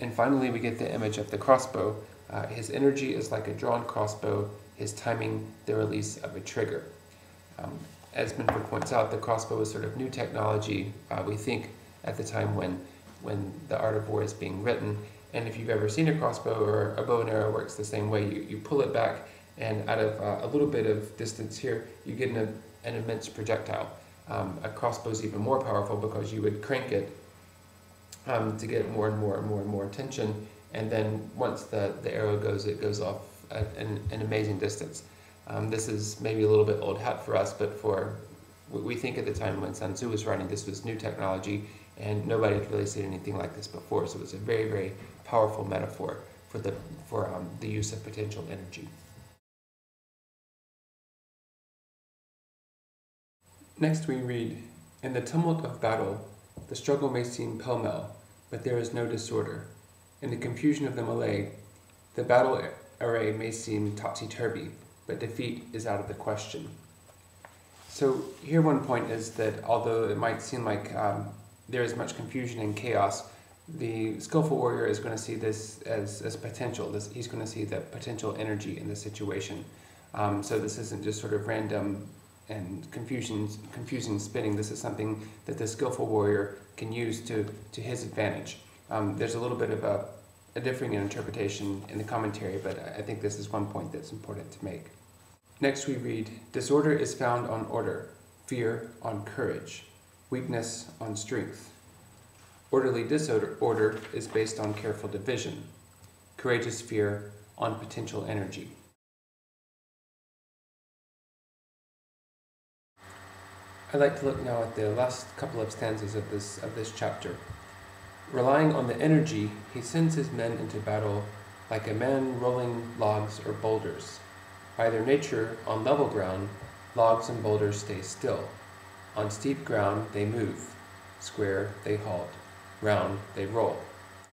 And finally, we get the image of the crossbow. Uh, his energy is like a drawn crossbow, his timing, the release of a trigger. Um, as Minford points out, the crossbow is sort of new technology, uh, we think, at the time when, when the art of war is being written. And if you've ever seen a crossbow or a bow and arrow works the same way, you, you pull it back, and out of uh, a little bit of distance here, you get an, an immense projectile. Um, a crossbow is even more powerful because you would crank it um, to get more and more and more and more attention. And then once the, the arrow goes, it goes off at an, an amazing distance. Um, this is maybe a little bit old hat for us, but for we think at the time when Sun Tzu was writing, this was new technology, and nobody had really seen anything like this before. So it was a very, very powerful metaphor for the for um, the use of potential energy. Next, we read, "In the tumult of battle, the struggle may seem pell-mell, but there is no disorder. In the confusion of the melee, the battle array may seem topsy-turvy, but defeat is out of the question. So here one point is that although it might seem like um, there is much confusion and chaos, the skillful warrior is going to see this as, as potential. This, he's going to see the potential energy in the situation. Um, so this isn't just sort of random and confusion, confusing spinning. This is something that the skillful warrior can use to, to his advantage. Um, there's a little bit of a, a differing interpretation in the commentary, but I think this is one point that's important to make. Next we read, Disorder is found on order, fear on courage, weakness on strength. Orderly disorder order is based on careful division, courageous fear on potential energy. I'd like to look now at the last couple of stanzas of this, of this chapter. Relying on the energy, he sends his men into battle like a man rolling logs or boulders. By their nature, on level ground, logs and boulders stay still. On steep ground, they move. Square, they halt. Round, they roll.